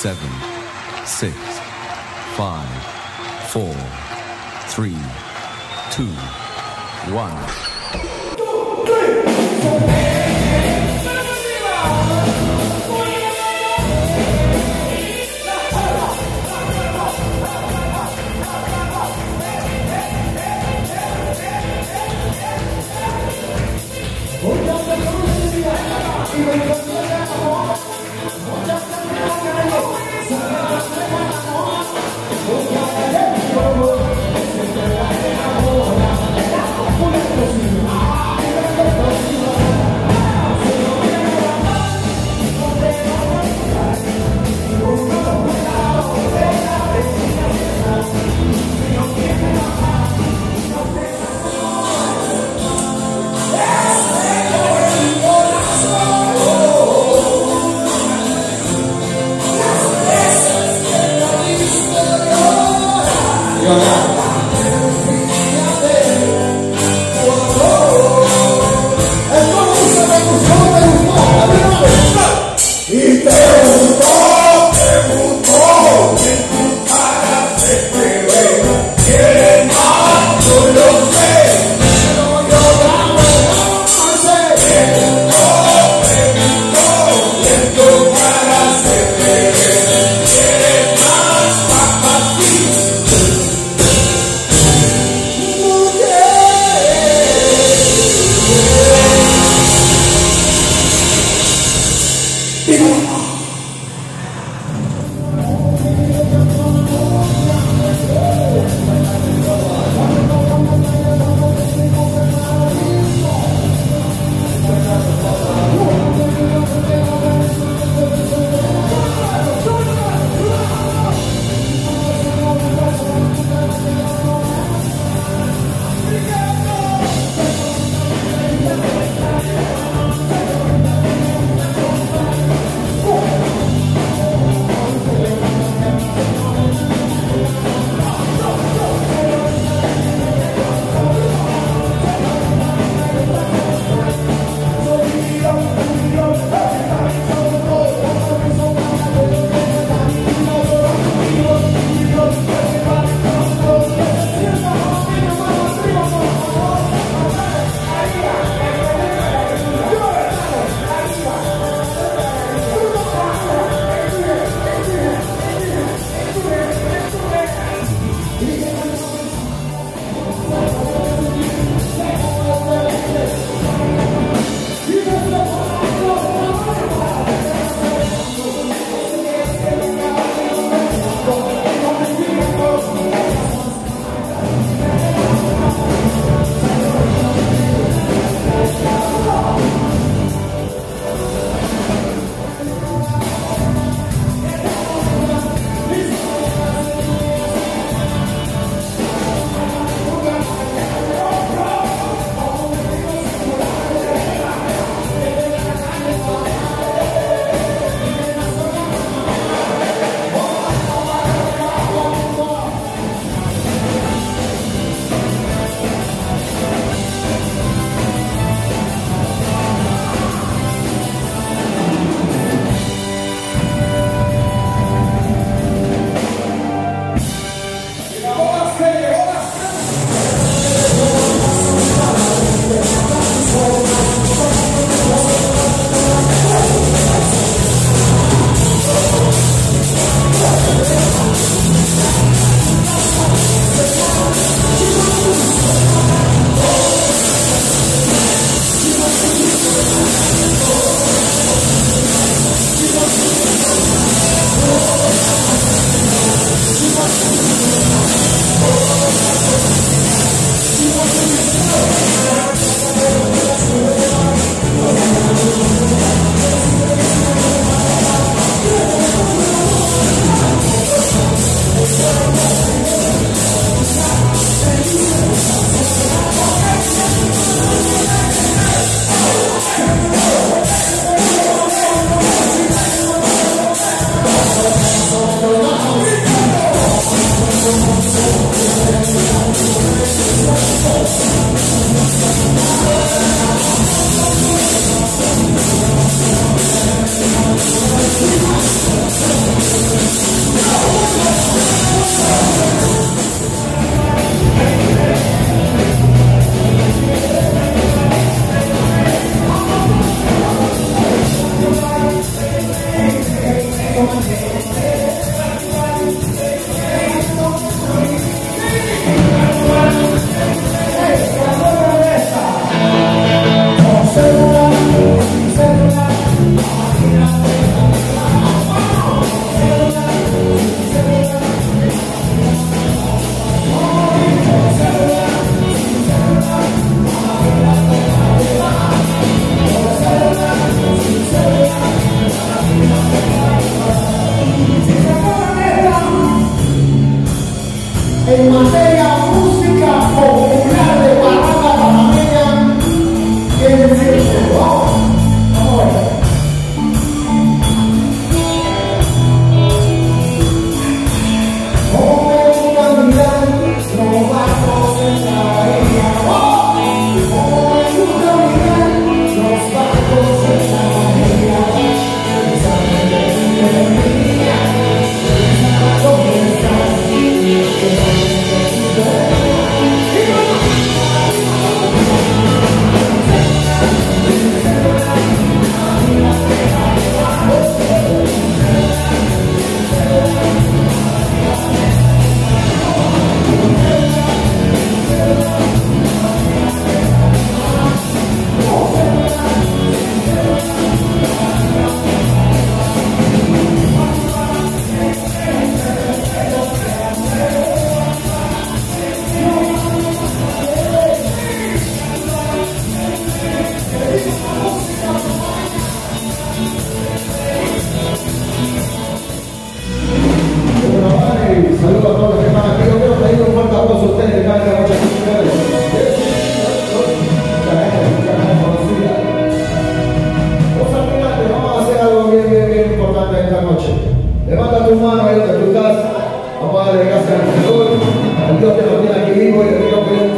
seven, six, five, four, three, two, one. alone. levanta esta noche. Levanta tu mano ahí donde tú estás. Vamos a darle gracias al Señor, al Dios que nos tiene aquí vivo y le digo que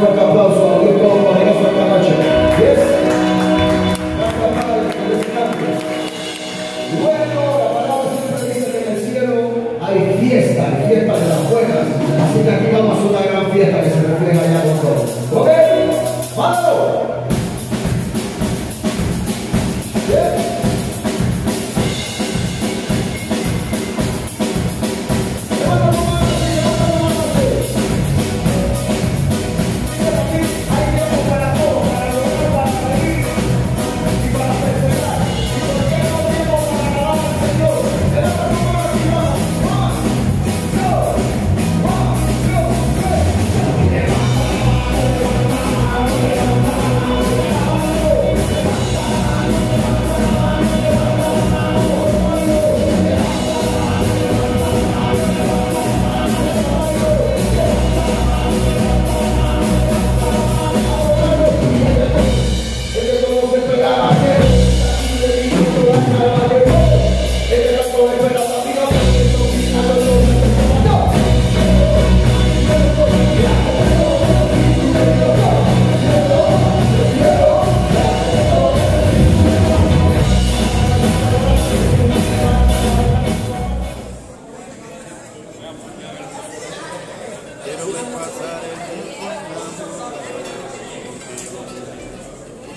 Déjame pasar el mundo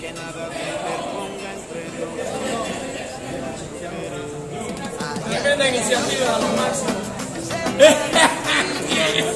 Que nada me interponga entre nosotros. Tremenda ah, iniciativa, lo máximo.